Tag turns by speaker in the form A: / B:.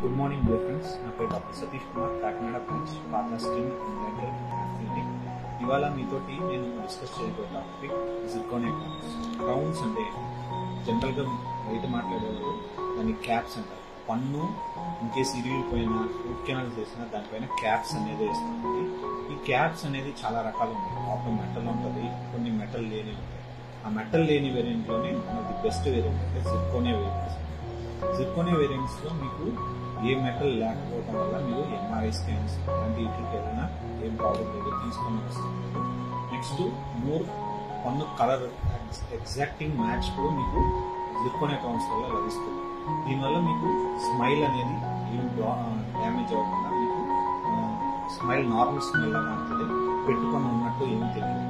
A: Good morning dear friends నా పేరు doctor Satish Kumar Kakinada branch partner skin clinic ఇవాళ మీతోటి నేను డిస్కస్ చేయబోయే టాపిక్ జిర్కోనే క్రౌన్స్ క్రౌన్స్ అంటే జనరల్గా బయట మాట్లాడేవారు దాన్ని క్యాప్స్ అంటారు. పన్ను ఇన్కేస్ ఇరిగిపోయిన రూట్ కెనాల్ చేసిన దానిపైన క్యాప్స్ అనేది వేస్తుంది ఈ క్యాప్స్ అనేది చాలా రకాలు ఉన్నాయి. ఒక మెటల్ ఉంటుంది కొన్ని మెటల్ లేని ఉంటాయి ఆ మెటల్ లేని వేరియంట్లోనే మనకి బెస్ట్ వేరియంట్ అంటే జిర్కోనే వేరియంట్స్ జిర్కోనియా వేరియంట్స్లో మీకు ఏ మెటల్ లేకపోవడం వల్ల మీరు ఎంఆర్ఐ స్కాన్స్ అంటే ఇట్లకి ఏదైనా ఏం ప్రాబ్లం లేదు తీసుకొని వస్తుంది నెక్స్ట్ మోర్ పన్ను కలర్ ఎగ్జాక్టింగ్ మ్యాచ్ కూడా మీకు జిర్కోనే అకౌంట్స్ వల్ల లభిస్తుంది. దీనివల్ల మీకు స్మైల్ అనేది ఏం డ్యామేజ్ అవ్వకుండా మీకు స్మైల్ నార్మల్ స్మైల్ లాగా ఉంటుంది పెట్టుకొని ఉన్నట్టు ఏం తెలియదు.